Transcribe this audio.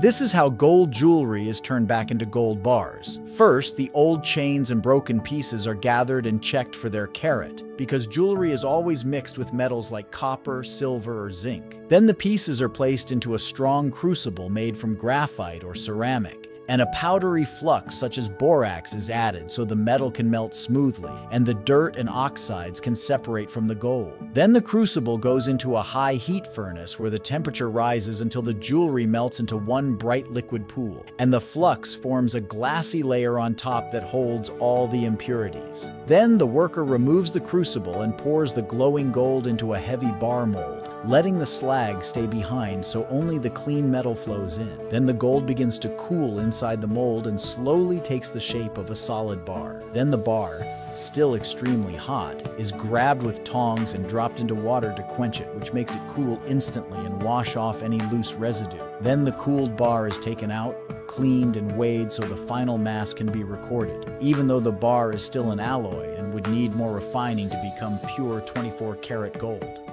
This is how gold jewelry is turned back into gold bars. First, the old chains and broken pieces are gathered and checked for their carat, because jewelry is always mixed with metals like copper, silver, or zinc. Then the pieces are placed into a strong crucible made from graphite or ceramic and a powdery flux such as borax is added so the metal can melt smoothly and the dirt and oxides can separate from the gold. Then the crucible goes into a high heat furnace where the temperature rises until the jewelry melts into one bright liquid pool, and the flux forms a glassy layer on top that holds all the impurities. Then the worker removes the crucible and pours the glowing gold into a heavy bar mold letting the slag stay behind so only the clean metal flows in. Then the gold begins to cool inside the mold and slowly takes the shape of a solid bar. Then the bar, still extremely hot, is grabbed with tongs and dropped into water to quench it, which makes it cool instantly and wash off any loose residue. Then the cooled bar is taken out, cleaned and weighed so the final mass can be recorded, even though the bar is still an alloy and would need more refining to become pure 24 karat gold.